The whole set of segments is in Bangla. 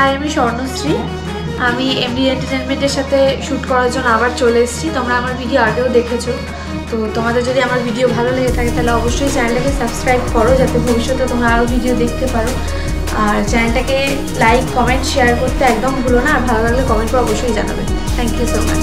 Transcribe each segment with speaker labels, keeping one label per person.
Speaker 1: হাই, আমি স্বর্ণশ্রী। আমি এমডি এন্টারটেনমেন্টের সাথে শ্যুট করার জন্য আবার চলে এসেছি। তোমরা আমার ভিডিও আগেও দেখেছ। তো তোমাদের যদি আমার ভিডিও ভালো লেগে থাকে, তাহলে অবশ্যই চ্যানেলটাকে সাবস্ক্রাইব করো, যাতে ভবিষ্যতে তোমরা আরও ভিডিও দেখতে পারো। আর চ্যানেলটাকে লাইক কমেন্ট শেয়ার করতে একদম ভুলো না। আর ভালো লাগলে কমেন্ট করে অবশ্যই জানাবে। Thank you so much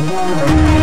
Speaker 2: Música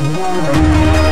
Speaker 2: Música